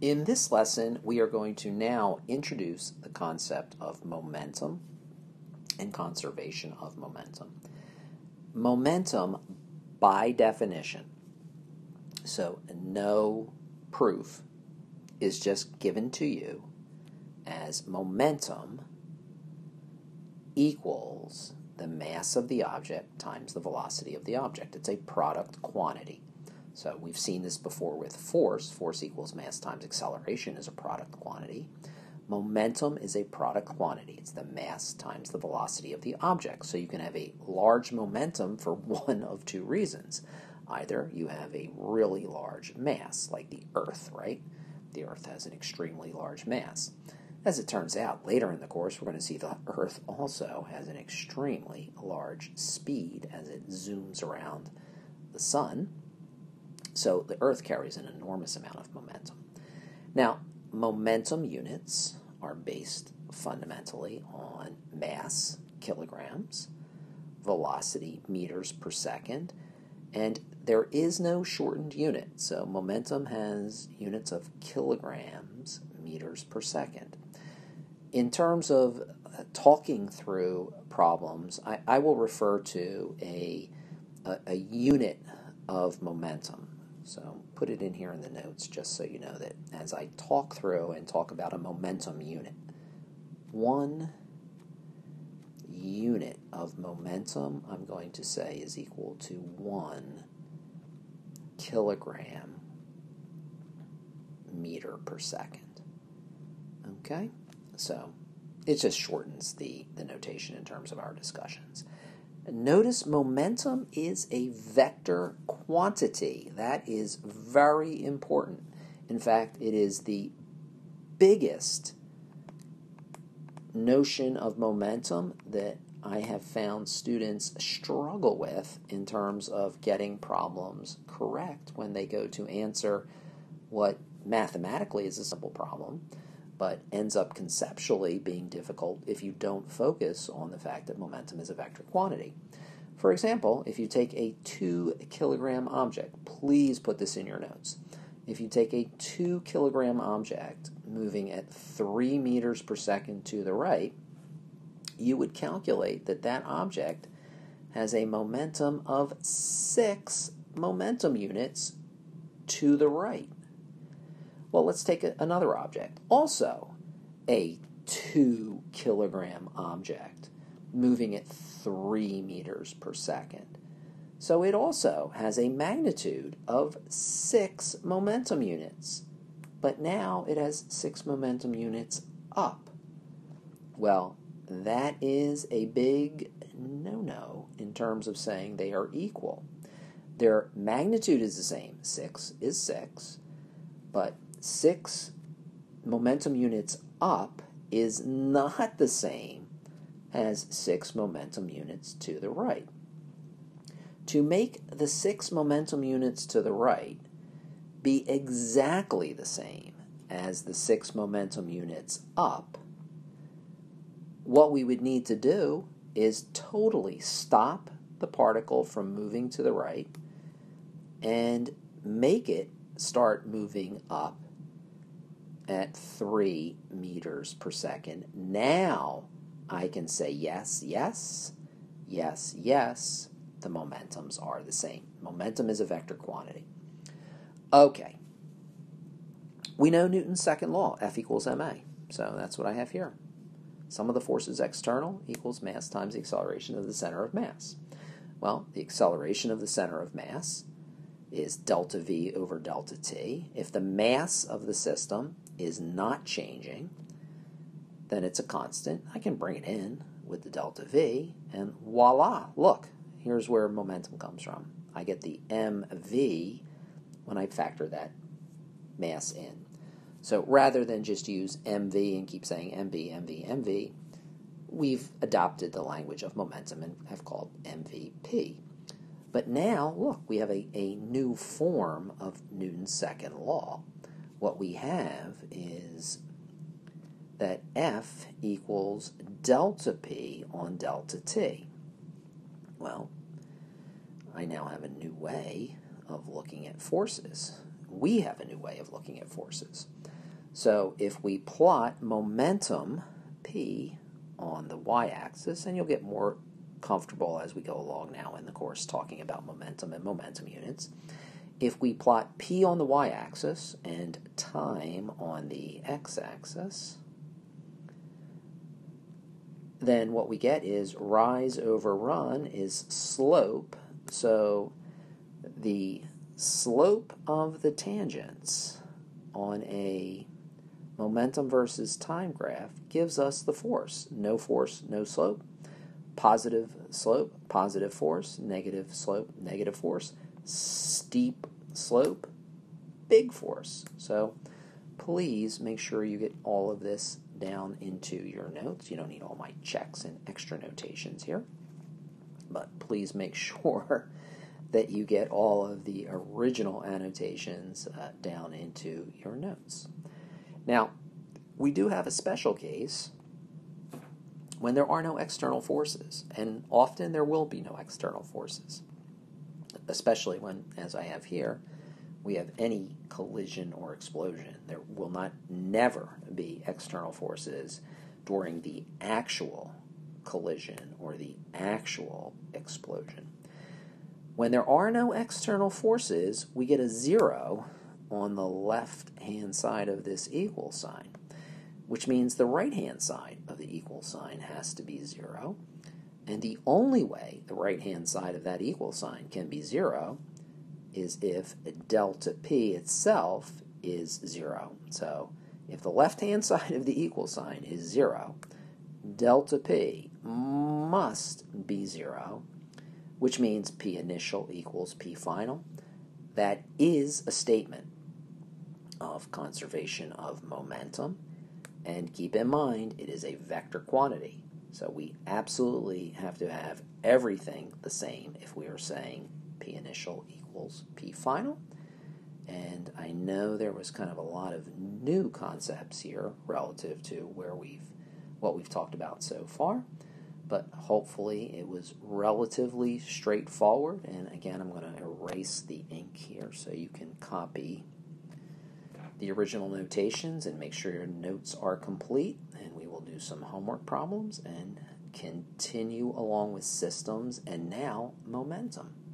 In this lesson, we are going to now introduce the concept of momentum and conservation of momentum. Momentum, by definition, so no proof is just given to you as momentum equals the mass of the object times the velocity of the object. It's a product quantity. So we've seen this before with force. Force equals mass times acceleration is a product quantity. Momentum is a product quantity. It's the mass times the velocity of the object. So you can have a large momentum for one of two reasons. Either you have a really large mass, like the Earth, right? The Earth has an extremely large mass. As it turns out, later in the course, we're going to see the Earth also has an extremely large speed as it zooms around the Sun. So the Earth carries an enormous amount of momentum. Now, momentum units are based fundamentally on mass, kilograms, velocity, meters per second, and there is no shortened unit. So momentum has units of kilograms, meters per second. In terms of uh, talking through problems, I, I will refer to a, a, a unit of momentum. So put it in here in the notes just so you know that as I talk through and talk about a momentum unit, one unit of momentum I'm going to say is equal to one kilogram meter per second. Okay? So it just shortens the, the notation in terms of our discussions. Notice momentum is a vector quantity. That is very important. In fact, it is the biggest notion of momentum that I have found students struggle with in terms of getting problems correct when they go to answer what mathematically is a simple problem but ends up conceptually being difficult if you don't focus on the fact that momentum is a vector quantity. For example, if you take a 2 kilogram object, please put this in your notes. If you take a 2 kilogram object moving at 3 meters per second to the right, you would calculate that that object has a momentum of 6 momentum units to the right. Well, let's take a, another object. Also, a two kilogram object moving at three meters per second. So it also has a magnitude of six momentum units, but now it has six momentum units up. Well, that is a big no no in terms of saying they are equal. Their magnitude is the same, six is six, but six momentum units up is not the same as six momentum units to the right. To make the six momentum units to the right be exactly the same as the six momentum units up, what we would need to do is totally stop the particle from moving to the right and make it start moving up at 3 meters per second. Now I can say yes, yes, yes, yes. The momentums are the same. Momentum is a vector quantity. Okay. We know Newton's second law, F equals ma. So that's what I have here. Sum of the forces external equals mass times the acceleration of the center of mass. Well, the acceleration of the center of mass is delta V over delta T. If the mass of the system is not changing, then it's a constant. I can bring it in with the delta V, and voila, look, here's where momentum comes from. I get the mv when I factor that mass in. So rather than just use mv and keep saying mv, mv, mv, we've adopted the language of momentum and have called mvp. But now, look, we have a, a new form of Newton's second law what we have is that F equals delta P on delta T. Well, I now have a new way of looking at forces. we have a new way of looking at forces. So if we plot momentum P on the y-axis, and you'll get more comfortable as we go along now in the course talking about momentum and momentum units. If we plot P on the y-axis and time on the x-axis, then what we get is rise over run is slope. So the slope of the tangents on a momentum versus time graph gives us the force. No force, no slope. Positive slope, positive force, negative slope, negative force. Steep slope, big force. So please make sure you get all of this down into your notes. You don't need all my checks and extra notations here. But please make sure that you get all of the original annotations uh, down into your notes. Now, we do have a special case when there are no external forces, and often there will be no external forces, especially when, as I have here, we have any collision or explosion. There will not never be external forces during the actual collision or the actual explosion. When there are no external forces, we get a zero on the left hand side of this equal sign, which means the right hand side of the equal sign has to be zero. And the only way the right hand side of that equal sign can be zero is if delta p itself is zero. So if the left hand side of the equal sign is zero, delta p must be zero, which means p initial equals p final. That is a statement of conservation of momentum. And keep in mind, it is a vector quantity. So we absolutely have to have everything the same if we are saying P initial equals P final. And I know there was kind of a lot of new concepts here relative to where we've what we've talked about so far, but hopefully it was relatively straightforward. And again, I'm going to erase the ink here so you can copy the original notations and make sure your notes are complete. And we will do some homework problems and continue along with systems and now momentum.